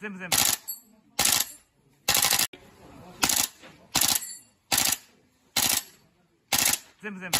全部全部。全部全部。